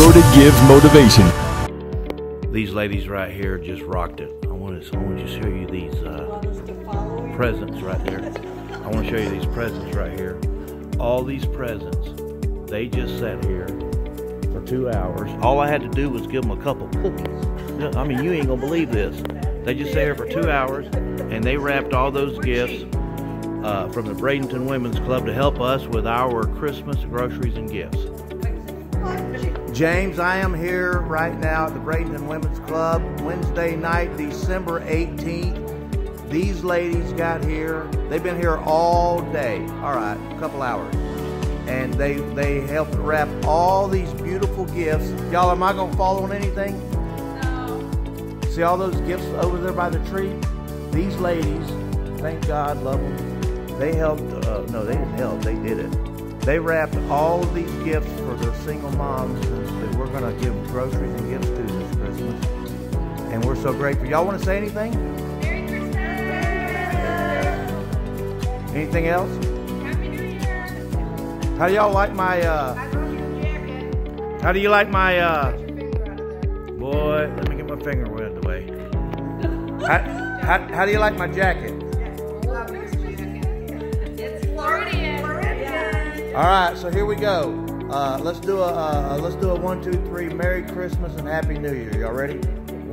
Rhoda give motivation. These ladies right here just rocked it. I want to, I want to show you these uh, presents right there. I want to show you these presents right here. All these presents, they just sat here for two hours. All I had to do was give them a couple cookies. I mean, you ain't gonna believe this. They just sat here for two hours, and they wrapped all those gifts uh, from the Bradenton Women's Club to help us with our Christmas groceries and gifts. James, I am here right now at the Bradenton Women's Club, Wednesday night, December 18th. These ladies got here. They've been here all day. All right, a couple hours. And they they helped wrap all these beautiful gifts. Y'all, am I gonna fall on anything? No. See all those gifts over there by the tree? These ladies, thank God, love them. They helped. Uh, no, they didn't help. They did it. They wrapped all of these gifts for the single moms that we're going to give groceries and gifts to this Christmas. And we're so grateful. Y'all want to say anything? Merry Christmas. Anything else? Happy New Year. How do y'all like my, uh, I brought you jacket. how do you like my, uh, Get your finger out of there. boy, let me get my finger out of the way. How, how, how do you like my jacket? Love your jacket. All right, so here we go. Uh, let's do a uh, let's do a one, two, three. Merry Christmas and Happy New Year. Y'all ready?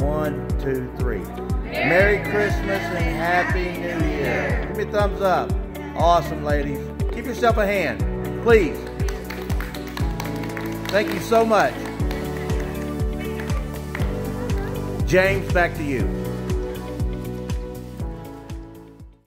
One, two, three. Merry Christmas and Happy New Year. Give me a thumbs up. Awesome, ladies. Give yourself a hand, please. Thank you so much. James, back to you.